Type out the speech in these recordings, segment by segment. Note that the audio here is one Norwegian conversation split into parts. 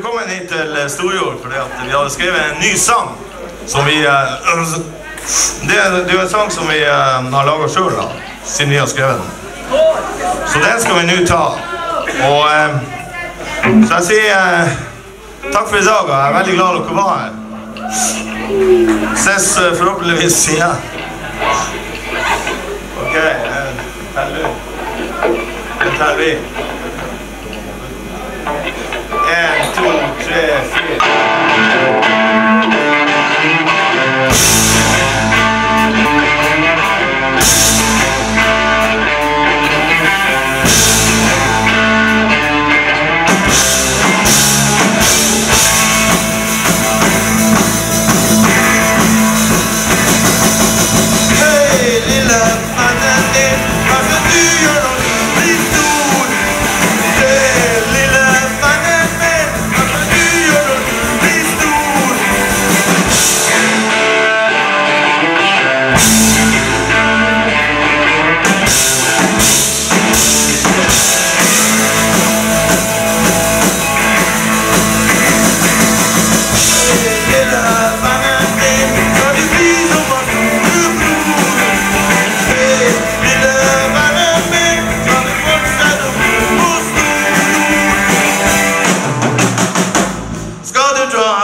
velkommen hit til Storjord fordi vi hadde skrevet en ny sang som vi eh, Det, er- det er jo en sang som vi eh, har laga sjøl, siden vi har skrevet den. Så den skal vi nå ta. Og eh, Så jeg sier eh, takk for i dag, jeg er veldig glad dere var her. Ses eh, forhåpentligvis igjen. OK. eh, teller vi. É.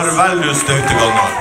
har vel utstøyte ganger.